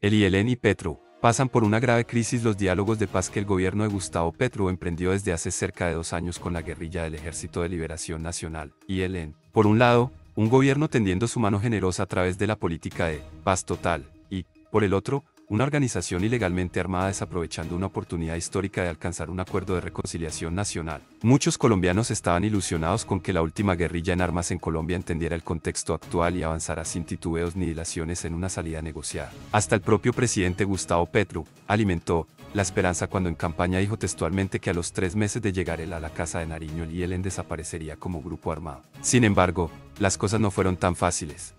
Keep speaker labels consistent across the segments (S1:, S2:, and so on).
S1: El IELN y Petro pasan por una grave crisis los diálogos de paz que el gobierno de Gustavo Petro emprendió desde hace cerca de dos años con la guerrilla del Ejército de Liberación Nacional, IELN. Por un lado, un gobierno tendiendo su mano generosa a través de la política de paz total, y, por el otro, una organización ilegalmente armada desaprovechando una oportunidad histórica de alcanzar un acuerdo de reconciliación nacional. Muchos colombianos estaban ilusionados con que la última guerrilla en armas en Colombia entendiera el contexto actual y avanzara sin titubeos ni dilaciones en una salida negociada. Hasta el propio presidente Gustavo Petro alimentó la esperanza cuando en campaña dijo textualmente que a los tres meses de llegar él a la casa de Nariño y Elen desaparecería como grupo armado. Sin embargo, las cosas no fueron tan fáciles.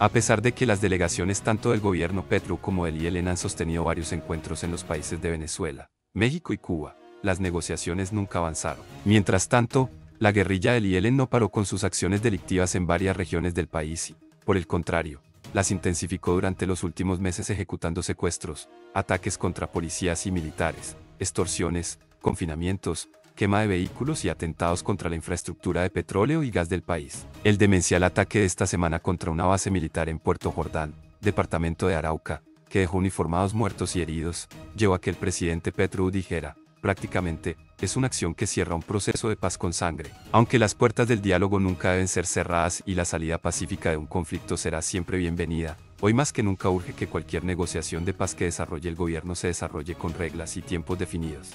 S1: A pesar de que las delegaciones tanto del gobierno Petro como del IELN han sostenido varios encuentros en los países de Venezuela, México y Cuba, las negociaciones nunca avanzaron. Mientras tanto, la guerrilla del IELN no paró con sus acciones delictivas en varias regiones del país y, por el contrario, las intensificó durante los últimos meses ejecutando secuestros, ataques contra policías y militares, extorsiones, confinamientos, quema de vehículos y atentados contra la infraestructura de petróleo y gas del país. El demencial ataque de esta semana contra una base militar en Puerto Jordán, departamento de Arauca, que dejó uniformados muertos y heridos, llevó a que el presidente Petro dijera, prácticamente, es una acción que cierra un proceso de paz con sangre. Aunque las puertas del diálogo nunca deben ser cerradas y la salida pacífica de un conflicto será siempre bienvenida, hoy más que nunca urge que cualquier negociación de paz que desarrolle el gobierno se desarrolle con reglas y tiempos definidos.